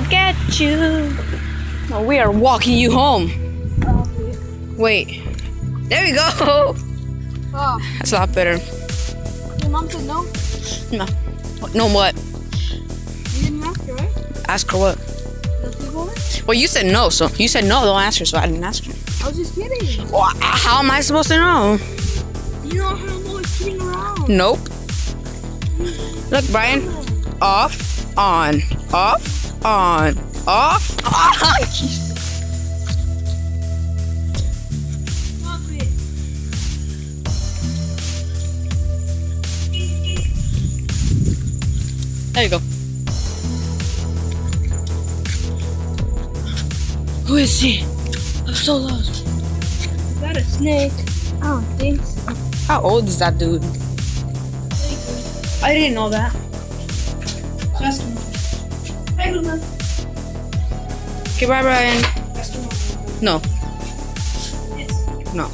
forget you. No, we are walking you home. Wait. There we go. Oh, That's a lot better. your mom said no. No. No what? You didn't ask her, right? Ask her what? Well, you said no, so you said no, don't ask her, so I didn't ask her. I was just kidding. Well, how am I supposed to know? You know how I'm always kidding around. Nope. Look, Bryan. Off, on, off, on, off, on. There you go. Who is he? I'm so lost. Is that a snake? I don't think so. How old is that dude? I didn't know that. Ask her mom. Hey, Luna. Okay, bye, Bryan. Ask her mom. No, Yes. no.